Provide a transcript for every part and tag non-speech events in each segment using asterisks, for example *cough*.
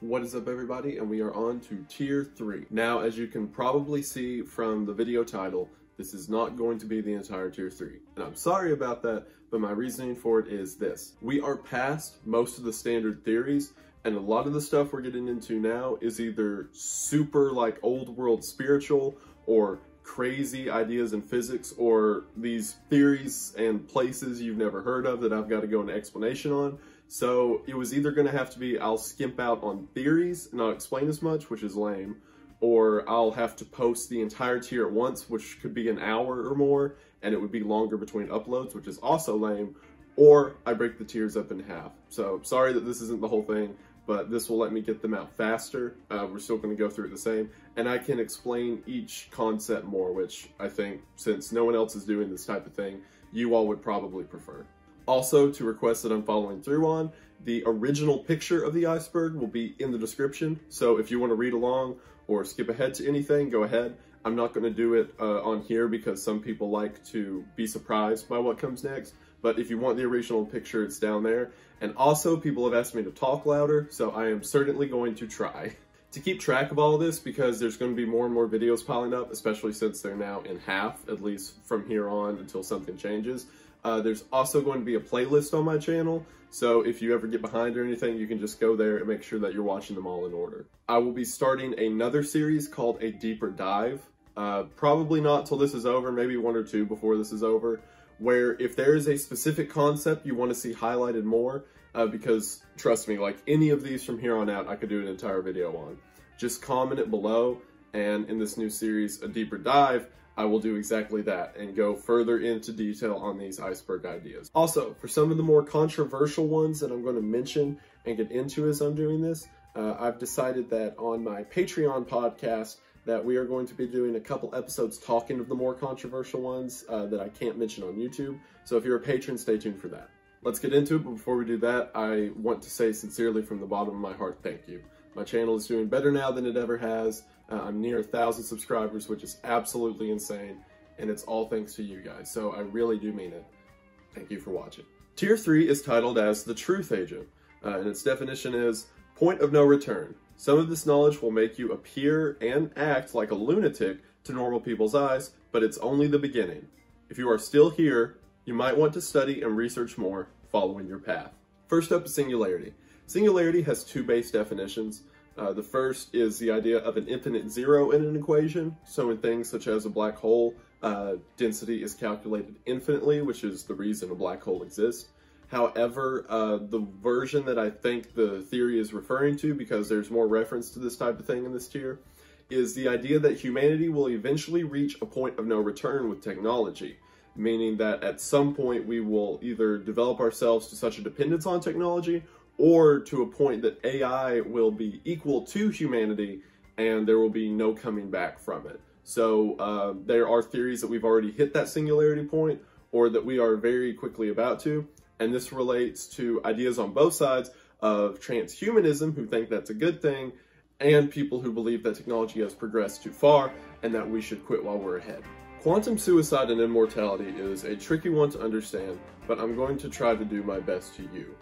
What is up everybody and we are on to tier 3. Now as you can probably see from the video title, this is not going to be the entire tier 3. And I'm sorry about that, but my reasoning for it is this. We are past most of the standard theories and a lot of the stuff we're getting into now is either super like old world spiritual or crazy ideas in physics or these theories and places you've never heard of that I've got to go an explanation on. So it was either going to have to be I'll skimp out on theories and not explain as much, which is lame, or I'll have to post the entire tier at once, which could be an hour or more, and it would be longer between uploads, which is also lame, or I break the tiers up in half. So sorry that this isn't the whole thing, but this will let me get them out faster. Uh, we're still going to go through it the same, and I can explain each concept more, which I think, since no one else is doing this type of thing, you all would probably prefer. Also, to requests that I'm following through on, the original picture of the iceberg will be in the description. So if you want to read along or skip ahead to anything, go ahead. I'm not going to do it uh, on here because some people like to be surprised by what comes next. But if you want the original picture, it's down there. And also, people have asked me to talk louder, so I am certainly going to try. *laughs* to keep track of all of this, because there's going to be more and more videos piling up, especially since they're now in half, at least from here on until something changes, uh, there's also going to be a playlist on my channel, so if you ever get behind or anything, you can just go there and make sure that you're watching them all in order. I will be starting another series called A Deeper Dive. Uh, probably not till this is over, maybe one or two before this is over, where if there is a specific concept you want to see highlighted more, uh, because trust me, like any of these from here on out, I could do an entire video on. Just comment it below, and in this new series, A Deeper Dive, I will do exactly that and go further into detail on these iceberg ideas. Also, for some of the more controversial ones that I'm going to mention and get into as I'm doing this, uh, I've decided that on my Patreon podcast that we are going to be doing a couple episodes talking of the more controversial ones uh, that I can't mention on YouTube. So if you're a patron, stay tuned for that. Let's get into it, but before we do that, I want to say sincerely from the bottom of my heart, thank you. My channel is doing better now than it ever has. Uh, I'm near a thousand subscribers, which is absolutely insane, and it's all thanks to you guys. So I really do mean it. Thank you for watching. Tier 3 is titled as the Truth Agent, uh, and its definition is point of no return. Some of this knowledge will make you appear and act like a lunatic to normal people's eyes, but it's only the beginning. If you are still here, you might want to study and research more following your path. First up is singularity. Singularity has two base definitions. Uh, the first is the idea of an infinite zero in an equation. So in things such as a black hole, uh, density is calculated infinitely, which is the reason a black hole exists. However, uh, the version that I think the theory is referring to, because there's more reference to this type of thing in this tier, is the idea that humanity will eventually reach a point of no return with technology, meaning that at some point we will either develop ourselves to such a dependence on technology or to a point that AI will be equal to humanity and there will be no coming back from it. So uh, there are theories that we've already hit that singularity point or that we are very quickly about to. And this relates to ideas on both sides of transhumanism who think that's a good thing and people who believe that technology has progressed too far and that we should quit while we're ahead. Quantum suicide and immortality is a tricky one to understand, but I'm going to try to do my best to you.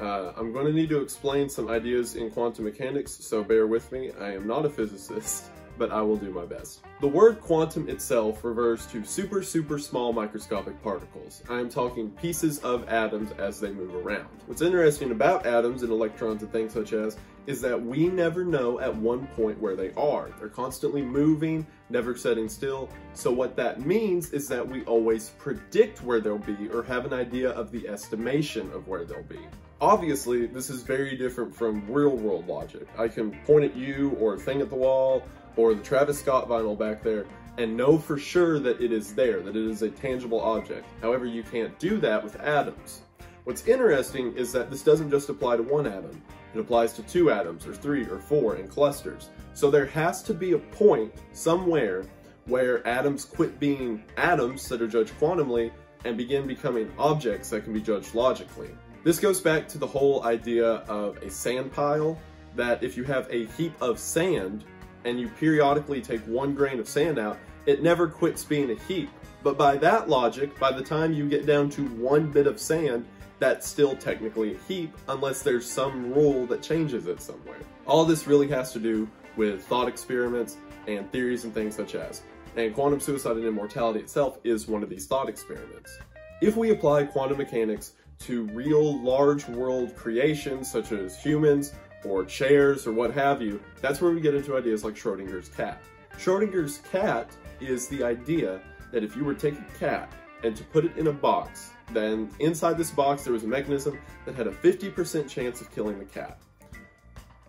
Uh, I'm going to need to explain some ideas in quantum mechanics, so bear with me. I am not a physicist, *laughs* but I will do my best. The word quantum itself refers to super, super small microscopic particles. I am talking pieces of atoms as they move around. What's interesting about atoms and electrons and things such as is that we never know at one point where they are. They're constantly moving, never setting still. So what that means is that we always predict where they'll be or have an idea of the estimation of where they'll be. Obviously, this is very different from real world logic. I can point at you or a thing at the wall or the Travis Scott vinyl back there and know for sure that it is there, that it is a tangible object. However, you can't do that with atoms. What's interesting is that this doesn't just apply to one atom. It applies to two atoms, or three, or four, in clusters. So there has to be a point somewhere where atoms quit being atoms that are judged quantumly and begin becoming objects that can be judged logically. This goes back to the whole idea of a sand pile, that if you have a heap of sand and you periodically take one grain of sand out, it never quits being a heap. But by that logic, by the time you get down to one bit of sand, that's still technically a heap unless there's some rule that changes it somewhere. All this really has to do with thought experiments and theories and things such as. And quantum suicide and immortality itself is one of these thought experiments. If we apply quantum mechanics to real large world creations such as humans or chairs or what have you, that's where we get into ideas like Schrodinger's cat. Schrodinger's cat is the idea that if you were to take a cat and to put it in a box, then inside this box there was a mechanism that had a 50% chance of killing the cat.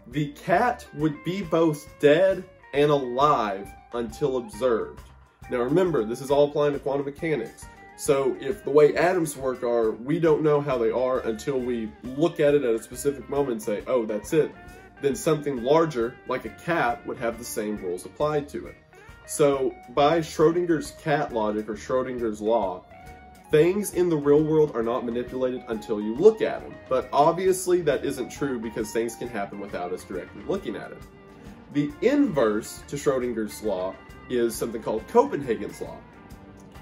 The cat would be both dead and alive until observed. Now remember, this is all applying to quantum mechanics. So if the way atoms work are, we don't know how they are until we look at it at a specific moment and say, oh, that's it, then something larger, like a cat, would have the same rules applied to it. So by Schrodinger's cat logic or Schrodinger's law, things in the real world are not manipulated until you look at them. But obviously that isn't true because things can happen without us directly looking at it. The inverse to Schrodinger's law is something called Copenhagen's law.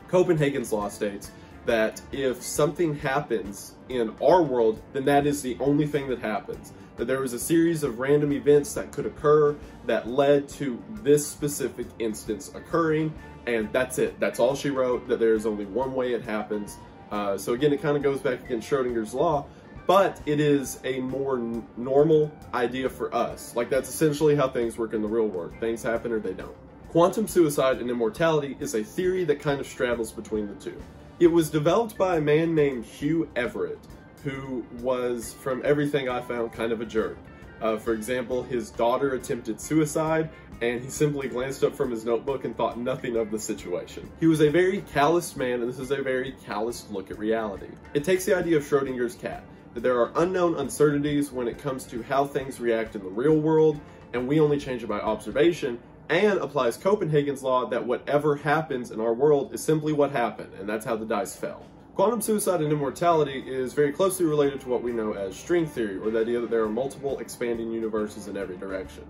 Copenhagen's law states that if something happens in our world, then that is the only thing that happens. That there was a series of random events that could occur that led to this specific instance occurring, and that's it. That's all she wrote, that there's only one way it happens. Uh, so again, it kind of goes back against Schrodinger's law, but it is a more normal idea for us. Like that's essentially how things work in the real world. Things happen or they don't. Quantum suicide and immortality is a theory that kind of straddles between the two. It was developed by a man named Hugh Everett, who was, from everything I found, kind of a jerk. Uh, for example, his daughter attempted suicide, and he simply glanced up from his notebook and thought nothing of the situation. He was a very calloused man, and this is a very calloused look at reality. It takes the idea of Schrodinger's cat, that there are unknown uncertainties when it comes to how things react in the real world, and we only change it by observation, and applies Copenhagen's law that whatever happens in our world is simply what happened, and that's how the dice fell. Quantum suicide and immortality is very closely related to what we know as string theory, or the idea that there are multiple expanding universes in every direction.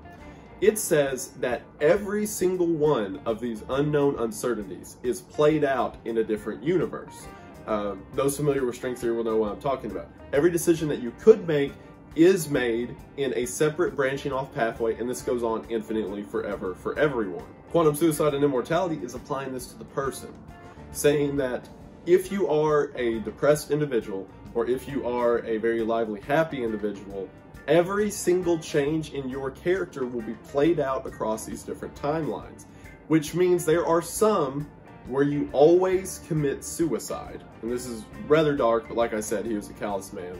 It says that every single one of these unknown uncertainties is played out in a different universe. Uh, those familiar with string theory will know what I'm talking about. Every decision that you could make is made in a separate branching off pathway, and this goes on infinitely forever for everyone. Quantum suicide and immortality is applying this to the person, saying that if you are a depressed individual, or if you are a very lively, happy individual, every single change in your character will be played out across these different timelines, which means there are some where you always commit suicide. And this is rather dark, but like I said, he was a callous man.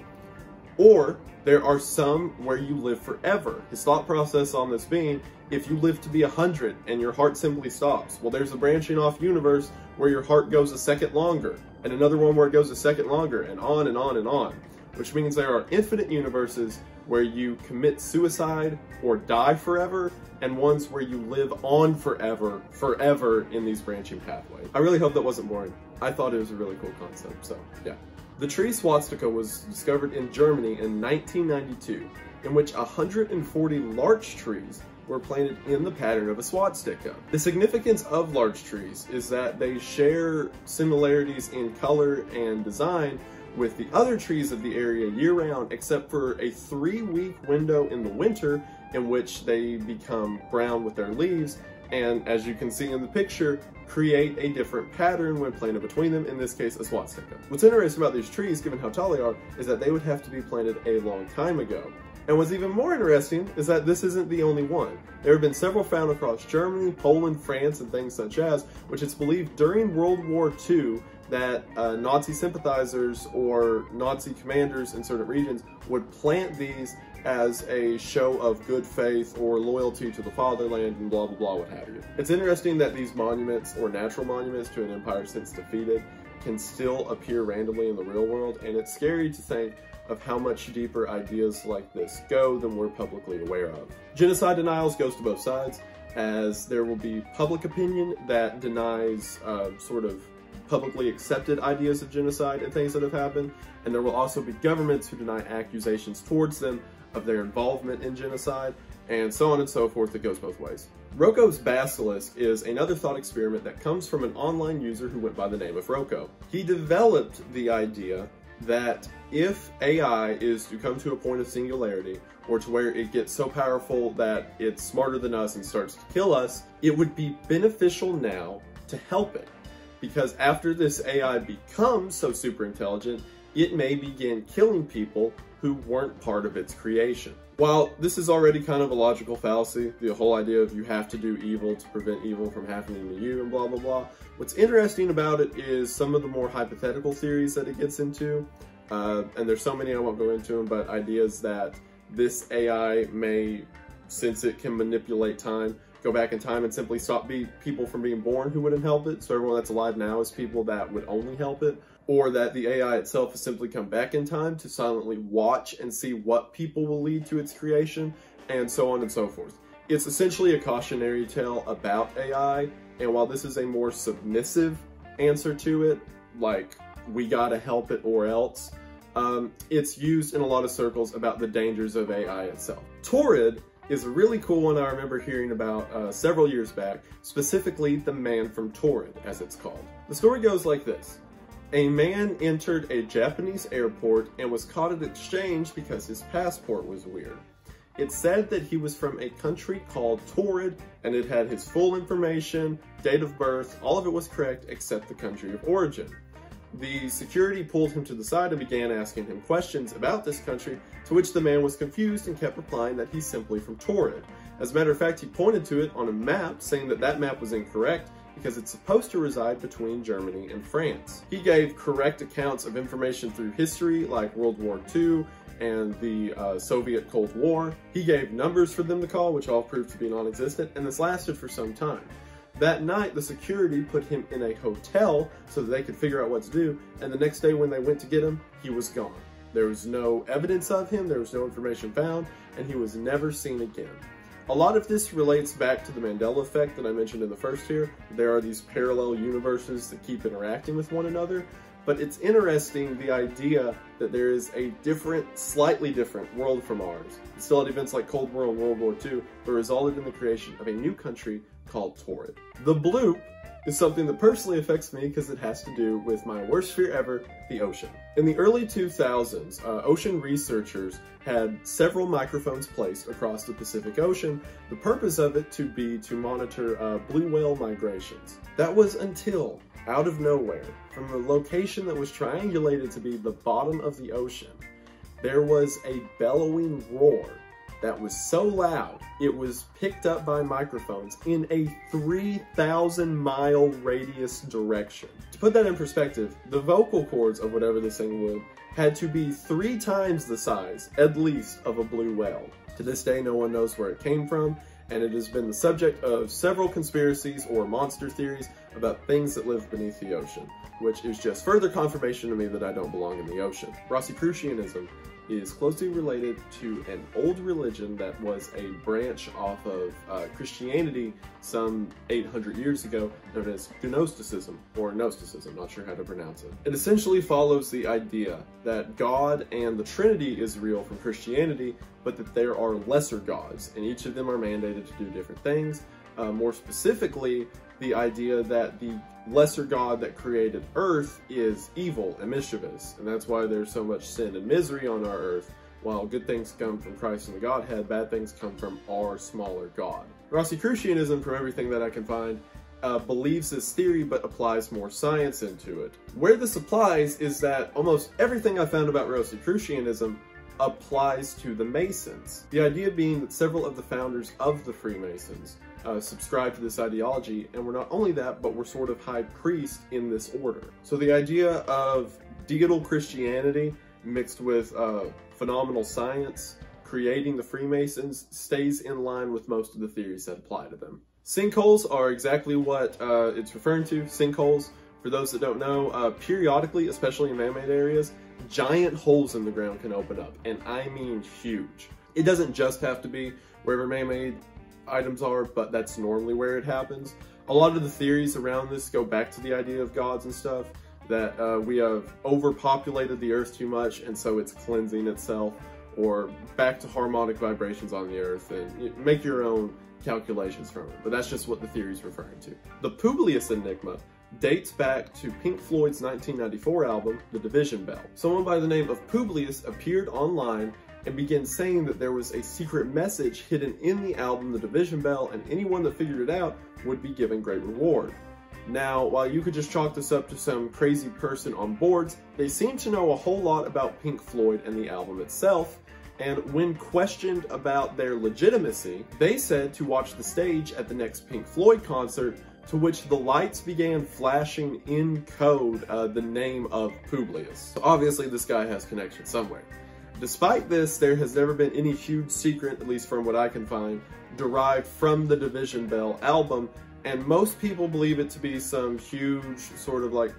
Or there are some where you live forever. His thought process on this being, if you live to be 100 and your heart simply stops, well, there's a branching off universe where your heart goes a second longer, and another one where it goes a second longer, and on and on and on. Which means there are infinite universes where you commit suicide or die forever, and ones where you live on forever, forever in these branching pathways. I really hope that wasn't boring. I thought it was a really cool concept, so yeah. The tree swastika was discovered in Germany in 1992, in which 140 larch trees were planted in the pattern of a swastika. The significance of larch trees is that they share similarities in color and design with the other trees of the area year-round except for a three-week window in the winter in which they become brown with their leaves and as you can see in the picture, create a different pattern when planted between them, in this case a swastika. What's interesting about these trees, given how tall they are, is that they would have to be planted a long time ago. And what's even more interesting is that this isn't the only one. There have been several found across Germany, Poland, France, and things such as, which it's believed during World War II that uh, Nazi sympathizers or Nazi commanders in certain regions would plant these as a show of good faith or loyalty to the fatherland and blah blah blah what have you. It's interesting that these monuments or natural monuments to an empire since defeated can still appear randomly in the real world and it's scary to think of how much deeper ideas like this go than we're publicly aware of. Genocide denials goes to both sides as there will be public opinion that denies uh, sort of publicly accepted ideas of genocide and things that have happened, and there will also be governments who deny accusations towards them of their involvement in genocide, and so on and so forth. It goes both ways. Roko's Basilisk is another thought experiment that comes from an online user who went by the name of Roko. He developed the idea that if AI is to come to a point of singularity, or to where it gets so powerful that it's smarter than us and starts to kill us, it would be beneficial now to help it. Because after this AI becomes so super intelligent, it may begin killing people who weren't part of its creation. While this is already kind of a logical fallacy, the whole idea of you have to do evil to prevent evil from happening to you and blah blah blah, what's interesting about it is some of the more hypothetical theories that it gets into. Uh, and there's so many I won't go into them, but ideas that this AI may, since it can manipulate time, go back in time and simply stop be people from being born who wouldn't help it. So everyone that's alive now is people that would only help it. Or that the AI itself has simply come back in time to silently watch and see what people will lead to its creation, and so on and so forth. It's essentially a cautionary tale about AI, and while this is a more submissive answer to it, like, we gotta help it or else, um, it's used in a lot of circles about the dangers of AI itself. Taured is a really cool one I remember hearing about uh, several years back, specifically the man from Taured, as it's called. The story goes like this. A man entered a Japanese airport and was caught at exchange because his passport was weird. It said that he was from a country called Taured and it had his full information, date of birth, all of it was correct except the country of origin. The security pulled him to the side and began asking him questions about this country, to which the man was confused and kept replying that he's simply from Taured. As a matter of fact, he pointed to it on a map, saying that that map was incorrect because it's supposed to reside between Germany and France. He gave correct accounts of information through history, like World War II and the uh, Soviet Cold War. He gave numbers for them to call, which all proved to be non-existent, and this lasted for some time. That night, the security put him in a hotel so that they could figure out what to do, and the next day when they went to get him, he was gone. There was no evidence of him, there was no information found, and he was never seen again. A lot of this relates back to the Mandela effect that I mentioned in the first here. There are these parallel universes that keep interacting with one another, but it's interesting the idea that there is a different, slightly different world from ours. Still had events like Cold War and World War II, but resulted in the creation of a new country called Taured. The bloop is something that personally affects me because it has to do with my worst fear ever, the ocean. In the early 2000s, uh, ocean researchers had several microphones placed across the Pacific Ocean, the purpose of it to be to monitor uh, blue whale migrations. That was until, out of nowhere, from a location that was triangulated to be the bottom of the ocean, there was a bellowing roar that was so loud, it was picked up by microphones in a 3,000 mile radius direction. To put that in perspective, the vocal cords of whatever this thing would had to be three times the size, at least, of a blue whale. To this day, no one knows where it came from, and it has been the subject of several conspiracies or monster theories about things that live beneath the ocean, which is just further confirmation to me that I don't belong in the ocean. Rosicrucianism is closely related to an old religion that was a branch off of uh, Christianity some 800 years ago, known as Gnosticism, or Gnosticism, not sure how to pronounce it. It essentially follows the idea that God and the Trinity is real from Christianity, but that there are lesser gods, and each of them are mandated to do different things. Uh, more specifically, the idea that the lesser god that created earth is evil and mischievous, and that's why there's so much sin and misery on our earth. While good things come from Christ and the Godhead, bad things come from our smaller God. Rosicrucianism, from everything that I can find, uh, believes this theory but applies more science into it. Where this applies is that almost everything I found about Rosicrucianism applies to the Masons. The idea being that several of the founders of the Freemasons uh, subscribe to this ideology, and we're not only that, but we're sort of high priest in this order. So the idea of deital Christianity mixed with uh, phenomenal science, creating the Freemasons, stays in line with most of the theories that apply to them. Sinkholes are exactly what uh, it's referring to. Sinkholes, for those that don't know, uh, periodically, especially in man-made areas, giant holes in the ground can open up, and I mean huge. It doesn't just have to be wherever man-made items are, but that's normally where it happens. A lot of the theories around this go back to the idea of gods and stuff, that uh, we have overpopulated the earth too much and so it's cleansing itself, or back to harmonic vibrations on the earth, and make your own calculations from it, but that's just what the theory is referring to. The Publius Enigma dates back to Pink Floyd's 1994 album, The Division Bell. Someone by the name of Publius appeared online and began saying that there was a secret message hidden in the album The Division Bell and anyone that figured it out would be given great reward. Now, while you could just chalk this up to some crazy person on boards, they seem to know a whole lot about Pink Floyd and the album itself, and when questioned about their legitimacy, they said to watch the stage at the next Pink Floyd concert, to which the lights began flashing in code uh, the name of Publius. So obviously this guy has connection somewhere. Despite this, there has never been any huge secret, at least from what I can find, derived from the Division Bell album, and most people believe it to be some huge sort of like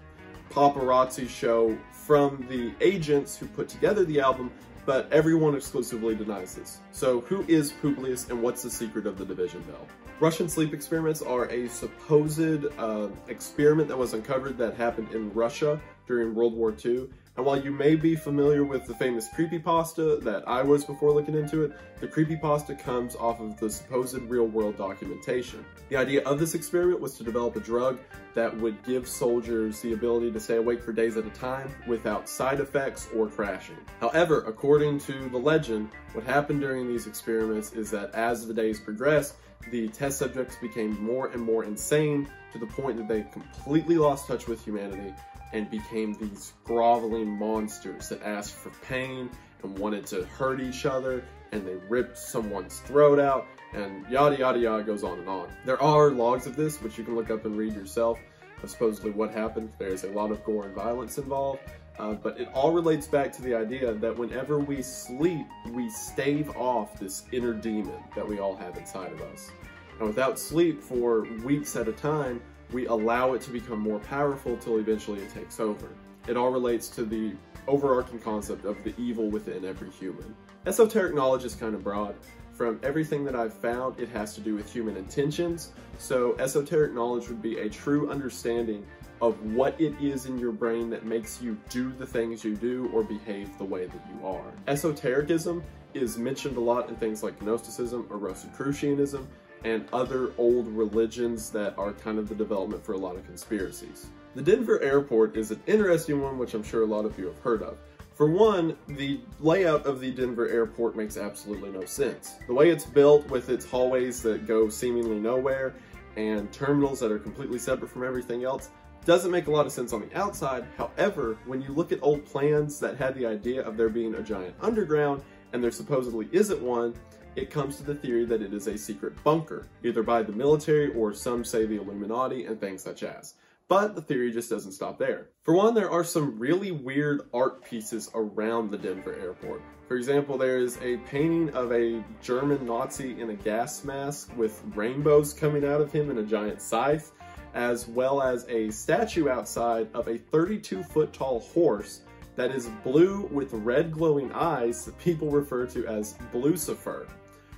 paparazzi show from the agents who put together the album, but everyone exclusively denies this. So who is Publius and what's the secret of the Division Bell? Russian sleep experiments are a supposed uh, experiment that was uncovered that happened in Russia during World War II and while you may be familiar with the famous creepypasta that I was before looking into it, the creepypasta comes off of the supposed real-world documentation. The idea of this experiment was to develop a drug that would give soldiers the ability to stay awake for days at a time without side effects or crashing. However, according to the legend, what happened during these experiments is that as the days progressed, the test subjects became more and more insane to the point that they completely lost touch with humanity and became these groveling monsters that asked for pain and wanted to hurt each other and they ripped someone's throat out and yada yada yada goes on and on. There are logs of this which you can look up and read yourself of supposedly what happened. There's a lot of gore and violence involved. Uh, but it all relates back to the idea that whenever we sleep, we stave off this inner demon that we all have inside of us. And without sleep for weeks at a time, we allow it to become more powerful till eventually it takes over. It all relates to the overarching concept of the evil within every human. Esoteric knowledge is kind of broad. From everything that I've found, it has to do with human intentions. So esoteric knowledge would be a true understanding of what it is in your brain that makes you do the things you do or behave the way that you are. Esotericism is mentioned a lot in things like Gnosticism or Rosicrucianism, and other old religions that are kind of the development for a lot of conspiracies. The Denver airport is an interesting one, which I'm sure a lot of you have heard of. For one, the layout of the Denver airport makes absolutely no sense. The way it's built with its hallways that go seemingly nowhere and terminals that are completely separate from everything else doesn't make a lot of sense on the outside. However, when you look at old plans that had the idea of there being a giant underground and there supposedly isn't one, it comes to the theory that it is a secret bunker, either by the military or some say the Illuminati and things such as. But the theory just doesn't stop there. For one, there are some really weird art pieces around the Denver airport. For example, there is a painting of a German Nazi in a gas mask with rainbows coming out of him and a giant scythe, as well as a statue outside of a 32 foot tall horse that is blue with red glowing eyes that people refer to as Blucifer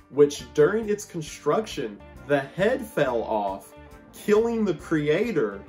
which during its construction, the head fell off, killing the creator,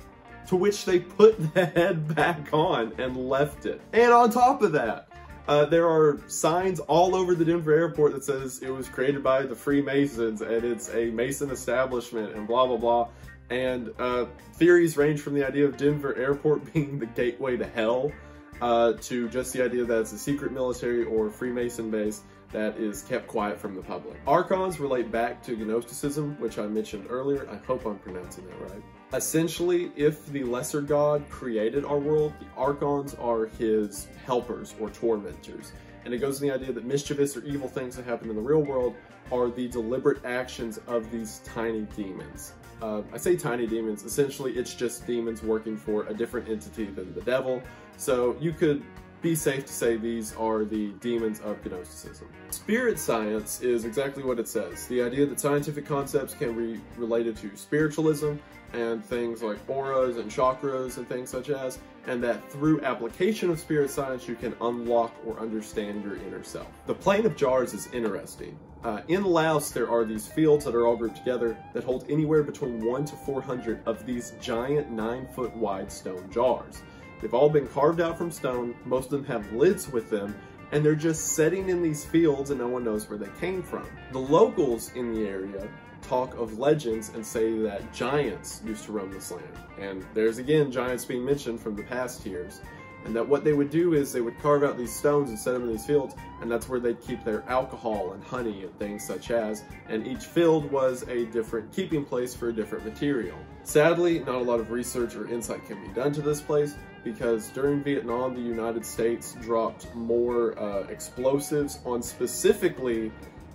to which they put *laughs* the head back on and left it. And on top of that, uh, there are signs all over the Denver airport that says it was created by the Freemasons and it's a Mason establishment and blah, blah, blah. And uh, theories range from the idea of Denver airport *laughs* being the gateway to hell uh, to just the idea that it's a secret military or Freemason base that is kept quiet from the public. Archons relate back to Gnosticism, which I mentioned earlier. I hope I'm pronouncing that right. Essentially, if the lesser god created our world, the Archons are his helpers or tormentors. And it goes to the idea that mischievous or evil things that happen in the real world are the deliberate actions of these tiny demons. Uh, I say tiny demons, essentially it's just demons working for a different entity than the devil. So you could be safe to say these are the demons of Gnosticism. Spirit science is exactly what it says. The idea that scientific concepts can be related to spiritualism and things like auras and chakras and things such as, and that through application of spirit science you can unlock or understand your inner self. The plain of jars is interesting. Uh, in Laos, there are these fields that are all grouped together that hold anywhere between 1 to 400 of these giant 9 foot wide stone jars. They've all been carved out from stone, most of them have lids with them, and they're just setting in these fields and no one knows where they came from. The locals in the area talk of legends and say that giants used to roam this land. And there's again giants being mentioned from the past years. And that what they would do is they would carve out these stones and set them in these fields, and that's where they'd keep their alcohol and honey and things such as. And each field was a different keeping place for a different material. Sadly, not a lot of research or insight can be done to this place because during Vietnam, the United States dropped more uh, explosives on specifically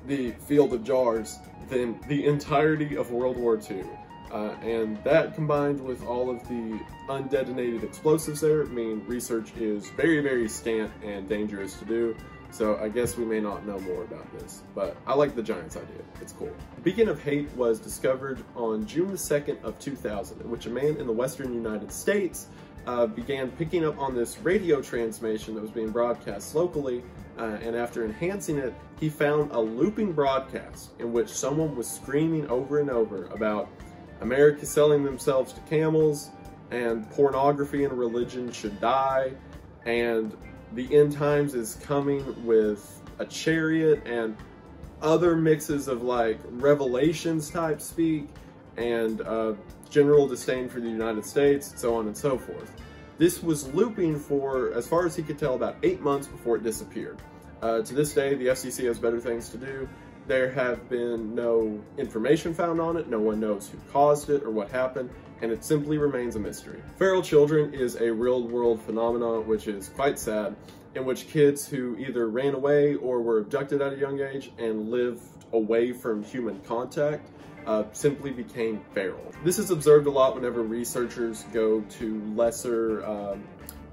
the Field of Jars than the entirety of World War II. Uh, and that combined with all of the undetonated explosives there mean research is very, very scant and dangerous to do. So I guess we may not know more about this, but I like the Giants idea. It's cool. Beacon of Hate was discovered on June the 2nd of 2000, in which a man in the western United States uh, began picking up on this radio transmission that was being broadcast locally, uh, and after enhancing it, he found a looping broadcast in which someone was screaming over and over about America selling themselves to camels, and pornography and religion should die, and the end times is coming with a chariot and other mixes of like revelations type speak and uh, general disdain for the United States, so on and so forth. This was looping for, as far as he could tell, about eight months before it disappeared. Uh, to this day, the FCC has better things to do. There have been no information found on it, no one knows who caused it or what happened, and it simply remains a mystery. Feral children is a real-world phenomenon which is quite sad, in which kids who either ran away or were abducted at a young age and lived away from human contact uh, simply became feral. This is observed a lot whenever researchers go to lesser um,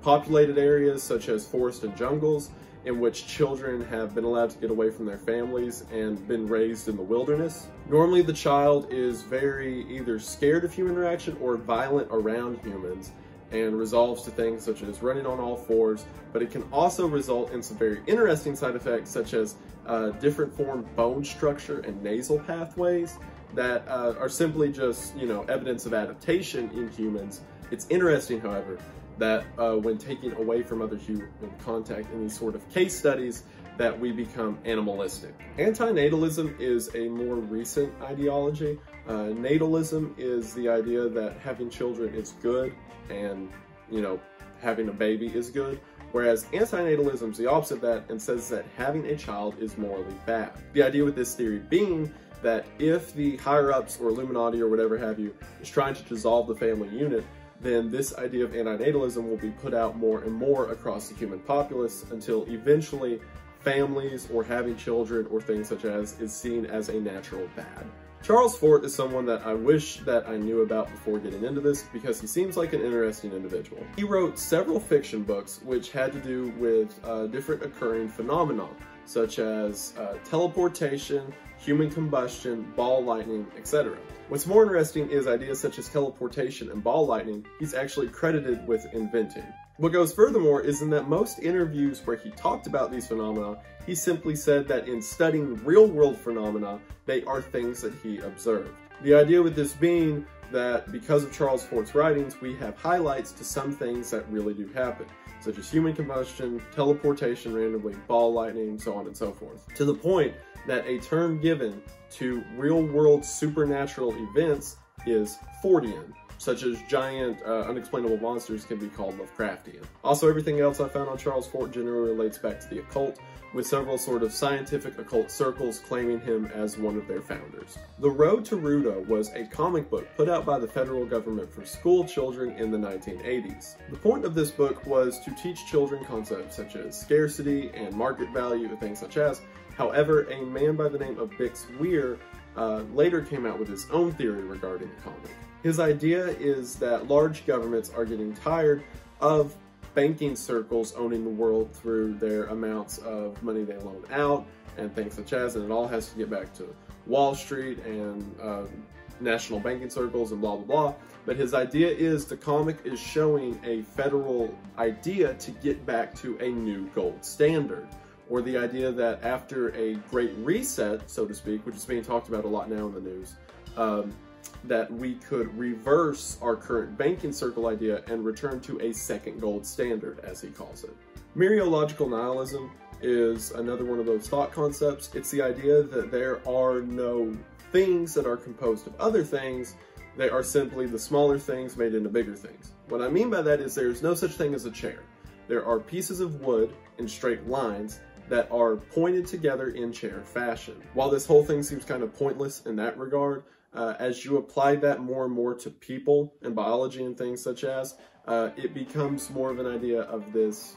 populated areas such as forest and jungles in which children have been allowed to get away from their families and been raised in the wilderness. Normally the child is very either scared of human interaction or violent around humans and resolves to things such as running on all fours, but it can also result in some very interesting side effects such as uh, different form bone structure and nasal pathways that uh, are simply just, you know, evidence of adaptation in humans. It's interesting, however, that uh, when taking away from other human contact in these sort of case studies, that we become animalistic. Antinatalism is a more recent ideology. Uh, natalism is the idea that having children is good and, you know, having a baby is good. Whereas antinatalism is the opposite of that and says that having a child is morally bad. The idea with this theory being that if the higher ups or Illuminati or whatever have you is trying to dissolve the family unit, then this idea of antinatalism will be put out more and more across the human populace until eventually families or having children or things such as is seen as a natural bad. Charles Fort is someone that I wish that I knew about before getting into this because he seems like an interesting individual. He wrote several fiction books which had to do with uh, different occurring phenomena such as uh, teleportation, human combustion, ball lightning, etc. What's more interesting is ideas such as teleportation and ball lightning he's actually credited with inventing. What goes furthermore is in that most interviews where he talked about these phenomena, he simply said that in studying real world phenomena, they are things that he observed. The idea with this being that because of Charles Fort's writings, we have highlights to some things that really do happen such as human combustion, teleportation randomly, ball lightning, so on and so forth. To the point that a term given to real-world supernatural events is Fortean, such as giant uh, unexplainable monsters can be called Lovecraftian. Also, everything else I found on Charles Fort generally relates back to the occult, with several sort of scientific occult circles claiming him as one of their founders. The Road to Roota was a comic book put out by the federal government for school children in the 1980s. The point of this book was to teach children concepts such as scarcity and market value and things such as. However, a man by the name of Bix Weir uh, later came out with his own theory regarding the comic. His idea is that large governments are getting tired of banking circles owning the world through their amounts of money they loan out and things such as, and it all has to get back to Wall Street and uh, national banking circles and blah, blah, blah. But his idea is the comic is showing a federal idea to get back to a new gold standard. Or the idea that after a great reset, so to speak, which is being talked about a lot now in the news, um, that we could reverse our current banking circle idea and return to a second gold standard, as he calls it. Mereological nihilism is another one of those thought concepts. It's the idea that there are no things that are composed of other things. They are simply the smaller things made into bigger things. What I mean by that is there's no such thing as a chair. There are pieces of wood in straight lines that are pointed together in chair fashion. While this whole thing seems kind of pointless in that regard, uh, as you apply that more and more to people and biology and things such as, uh, it becomes more of an idea of this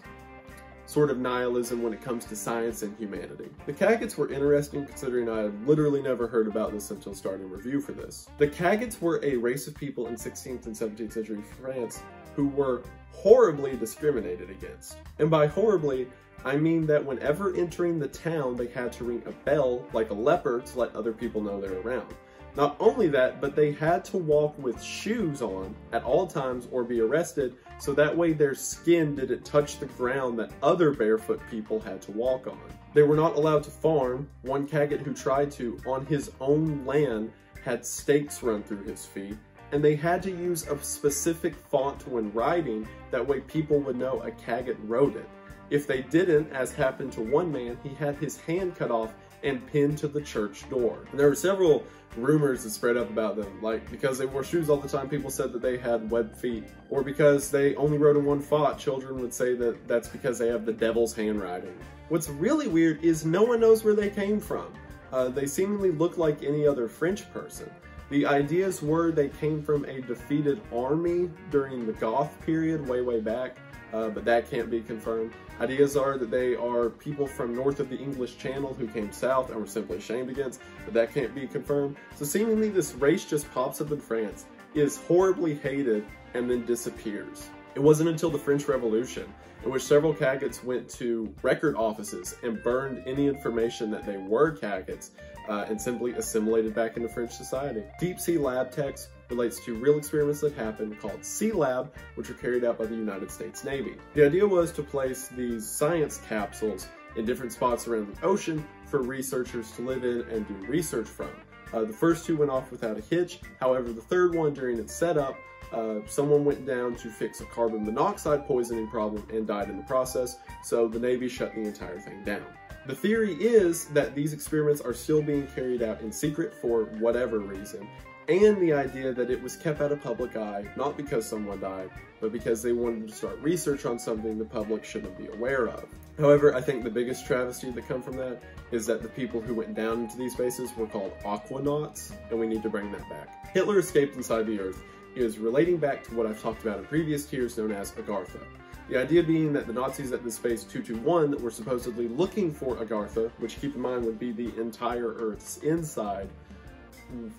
sort of nihilism when it comes to science and humanity. The Cagots were interesting considering I had literally never heard about this until starting review for this. The Cagots were a race of people in 16th and 17th century France who were horribly discriminated against. And by horribly, I mean that whenever entering the town, they had to ring a bell like a leper to let other people know they're around. Not only that, but they had to walk with shoes on at all times or be arrested, so that way their skin didn't touch the ground that other barefoot people had to walk on. They were not allowed to farm. One Cagot who tried to, on his own land, had stakes run through his feet, and they had to use a specific font when writing, that way people would know a Cagot wrote it. If they didn't, as happened to one man, he had his hand cut off and pinned to the church door. And there were several rumors that spread up about them, like because they wore shoes all the time, people said that they had webbed feet, or because they only wrote in one font, children would say that that's because they have the devil's handwriting. What's really weird is no one knows where they came from. Uh, they seemingly look like any other French person. The ideas were they came from a defeated army during the Goth period way, way back, uh, but that can't be confirmed. Ideas are that they are people from north of the English Channel who came south and were simply shamed against, but that can't be confirmed. So seemingly this race just pops up in France, is horribly hated, and then disappears. It wasn't until the French Revolution, in which several Cagots went to record offices and burned any information that they were Cagots uh, and simply assimilated back into French society. Deep Sea Lab Text relates to real experiments that happened called Sealab, which were carried out by the United States Navy. The idea was to place these science capsules in different spots around the ocean for researchers to live in and do research from. Uh, the first two went off without a hitch, however the third one during its setup uh, someone went down to fix a carbon monoxide poisoning problem and died in the process, so the Navy shut the entire thing down. The theory is that these experiments are still being carried out in secret for whatever reason, and the idea that it was kept out of public eye, not because someone died, but because they wanted to start research on something the public shouldn't be aware of. However, I think the biggest travesty that come from that is that the people who went down into these bases were called aquanauts, and we need to bring that back. Hitler escaped inside the Earth, is relating back to what I've talked about in previous tiers known as Agartha. The idea being that the Nazis at the space 221 were supposedly looking for Agartha, which keep in mind would be the entire Earth's inside,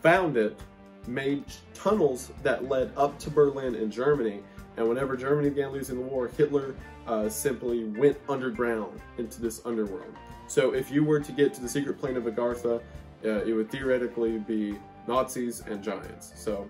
found it, made tunnels that led up to Berlin in Germany, and whenever Germany began losing the war, Hitler uh, simply went underground into this underworld. So if you were to get to the secret plane of Agartha, uh, it would theoretically be Nazis and giants. So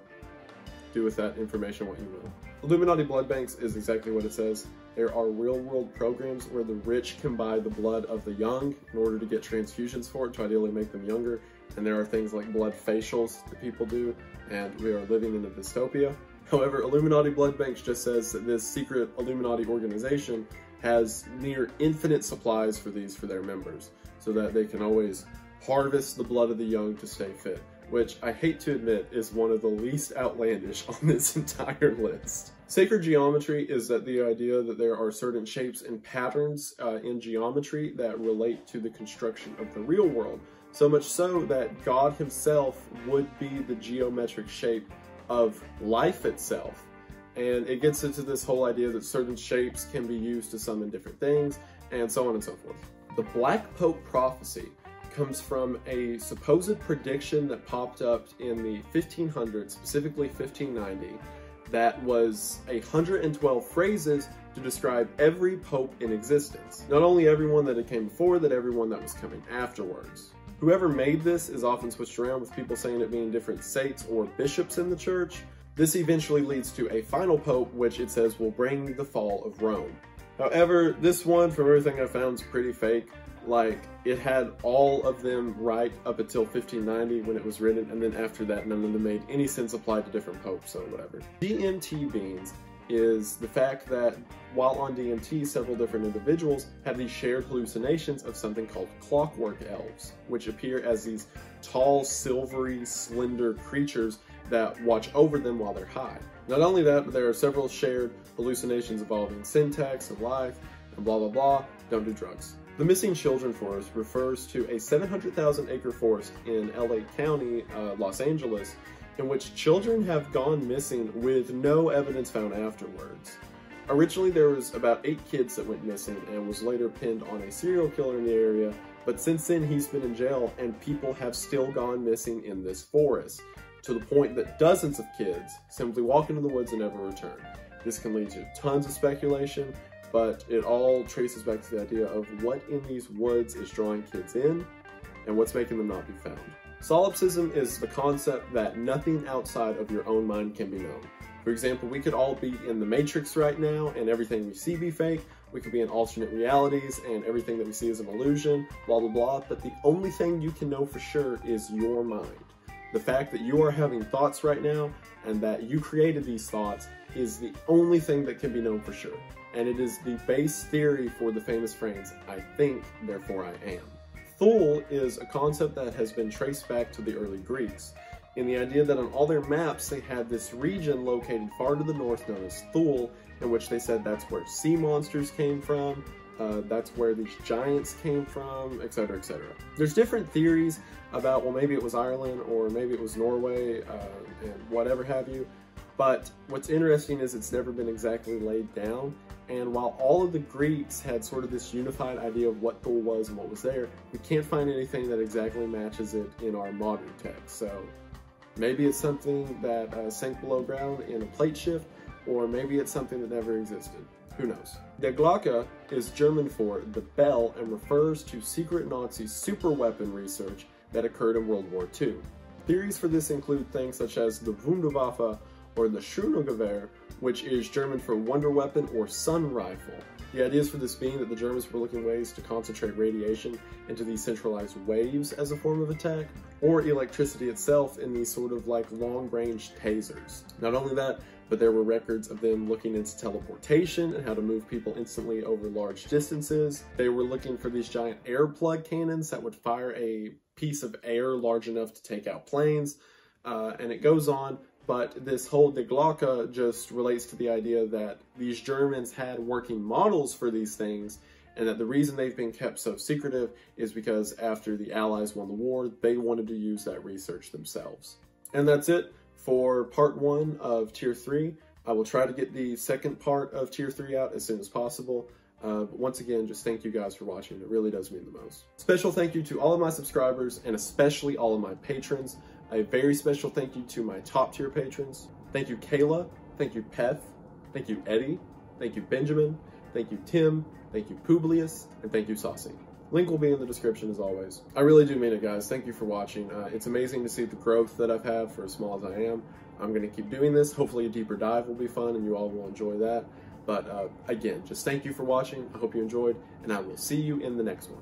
do with that information what you will. Illuminati blood banks is exactly what it says. There are real world programs where the rich can buy the blood of the young in order to get transfusions for it to ideally make them younger. And there are things like blood facials that people do, and we are living in a dystopia. However, Illuminati Blood Banks just says that this secret Illuminati organization has near infinite supplies for these for their members, so that they can always harvest the blood of the young to stay fit which I hate to admit is one of the least outlandish on this *laughs* entire list. Sacred geometry is that the idea that there are certain shapes and patterns uh, in geometry that relate to the construction of the real world, so much so that God himself would be the geometric shape of life itself. And it gets into this whole idea that certain shapes can be used to summon different things, and so on and so forth. The Black Pope prophecy comes from a supposed prediction that popped up in the 1500s, specifically 1590, that was 112 phrases to describe every pope in existence. Not only everyone that had came before, that everyone that was coming afterwards. Whoever made this is often switched around with people saying it being different saints or bishops in the church. This eventually leads to a final pope, which it says will bring the fall of Rome. However, this one, from everything I found, is pretty fake like it had all of them right up until 1590 when it was written, and then after that, none of them made any sense applied to different popes or whatever. DMT beans is the fact that while on DMT, several different individuals have these shared hallucinations of something called clockwork elves, which appear as these tall, silvery, slender creatures that watch over them while they're high. Not only that, but there are several shared hallucinations involving syntax and life, and blah blah blah, don't do drugs. The Missing Children Forest refers to a 700,000 acre forest in LA County, uh, Los Angeles, in which children have gone missing with no evidence found afterwards. Originally, there was about eight kids that went missing and was later pinned on a serial killer in the area, but since then he's been in jail and people have still gone missing in this forest, to the point that dozens of kids simply walk into the woods and never return. This can lead to tons of speculation, but it all traces back to the idea of what in these woods is drawing kids in and what's making them not be found. Solipsism is the concept that nothing outside of your own mind can be known. For example, we could all be in the Matrix right now and everything we see be fake. We could be in alternate realities and everything that we see is an illusion, blah, blah, blah. But the only thing you can know for sure is your mind. The fact that you are having thoughts right now and that you created these thoughts is the only thing that can be known for sure. And it is the base theory for the famous phrase, I think, therefore I am. Thule is a concept that has been traced back to the early Greeks, in the idea that on all their maps they had this region located far to the north known as Thule, in which they said that's where sea monsters came from, uh, that's where these giants came from, etc., etc. There's different theories about, well, maybe it was Ireland or maybe it was Norway uh, and whatever have you. But what's interesting is it's never been exactly laid down. And while all of the Greeks had sort of this unified idea of what Thule was and what was there, we can't find anything that exactly matches it in our modern text. So maybe it's something that uh, sank below ground in a plate shift, or maybe it's something that never existed. Who knows? Der Glocke is German for the bell and refers to secret Nazi superweapon research that occurred in World War II. Theories for this include things such as the Wunderwaffe or the Schrönergewehr, which is German for wonder weapon or sun rifle. The ideas for this being that the Germans were looking ways to concentrate radiation into these centralized waves as a form of attack, or electricity itself in these sort of like long-range tasers. Not only that, but there were records of them looking into teleportation and how to move people instantly over large distances. They were looking for these giant air plug cannons that would fire a piece of air large enough to take out planes. Uh, and it goes on, but this whole De Glocke just relates to the idea that these Germans had working models for these things, and that the reason they've been kept so secretive is because after the Allies won the war, they wanted to use that research themselves. And that's it for part one of Tier 3. I will try to get the second part of Tier 3 out as soon as possible. Uh, but once again, just thank you guys for watching. It really does mean the most. Special thank you to all of my subscribers and especially all of my patrons. A very special thank you to my top tier patrons. Thank you, Kayla. Thank you, Peth. Thank you, Eddie. Thank you, Benjamin. Thank you, Tim. Thank you, Publius. And thank you, Saucy. Link will be in the description as always. I really do mean it, guys. Thank you for watching. Uh, it's amazing to see the growth that I've had for as small as I am. I'm going to keep doing this. Hopefully a deeper dive will be fun and you all will enjoy that. But uh, again, just thank you for watching. I hope you enjoyed, and I will see you in the next one.